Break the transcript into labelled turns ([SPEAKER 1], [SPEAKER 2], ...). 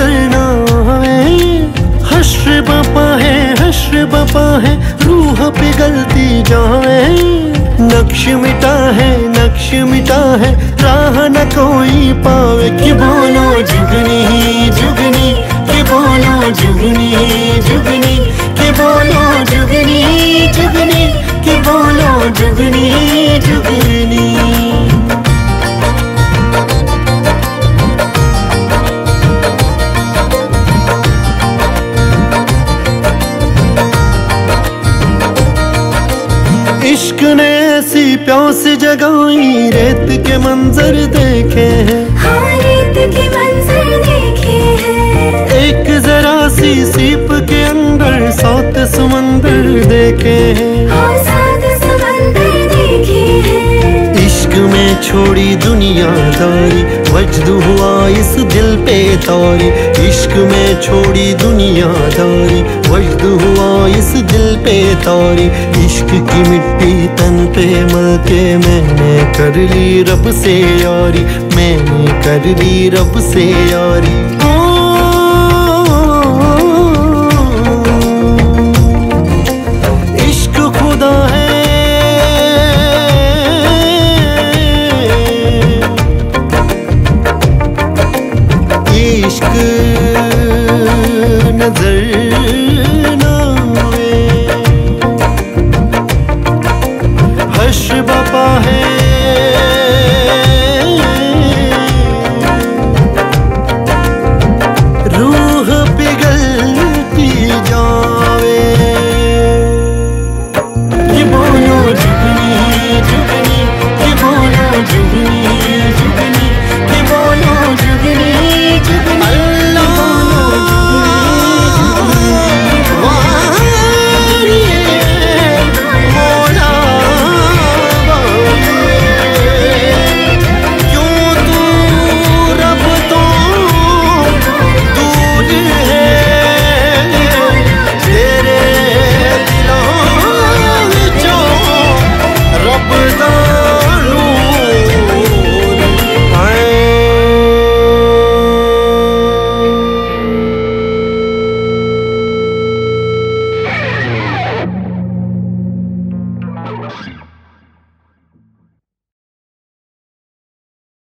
[SPEAKER 1] करना है। हश्र बापा है, हश्र बापा है, रूह पिघलती जाए। नक्श मिटा है, नक्श मिटा है, राह न कोई पावे। कि बोलो जुगनी जुगनी, कि बोलो जुगनी जुगनी। प्यास जगाई रेत के मंजर देखे हैं।
[SPEAKER 2] हाँ रेत के मंजर देखे हैं।
[SPEAKER 1] एक जरा सी सीप के अंदर सात समंदर छोड़ी दुनिया दारी वजद हुआ इस दिल पे तारी। इश्क में छोड़ी दुनिया दारी वजद हुआ इस दिल पे तारी। इश्क की मिट्टी तन पे मल के मैंने कर ली रब से यारी, मैंने कर ली रब से यारी। इश्क नज़र ना आवे हश है